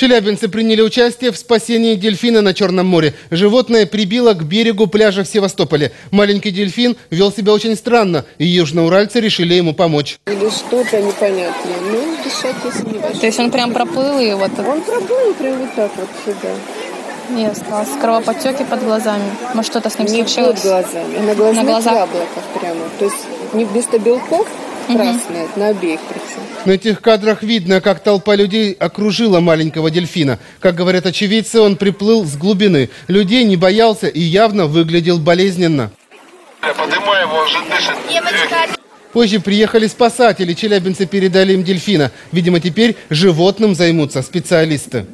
Челябинцы приняли участие в спасении дельфина на Черном море. Животное прибило к берегу пляжа в Севастополе. Маленький дельфин вел себя очень странно, и южноуральцы решили ему помочь. Или что-то непонятное. Ну, дышать если не То есть он прям проплыл и вот Он проплыл прям вот так вот сюда. ясно. С кровоподтеки под глазами. Может, что-то с ним Не случилось? под глазами, а на глазных На глазах? яблоках прямо. То есть не вместо белков красные, на обеих причем. На этих кадрах видно, как толпа людей окружила маленького дельфина. Как говорят очевидцы, он приплыл с глубины. Людей не боялся и явно выглядел болезненно. Поднимай его, он же дышит. Позже приехали спасатели. Челябинцы передали им дельфина. Видимо, теперь животным займутся специалисты.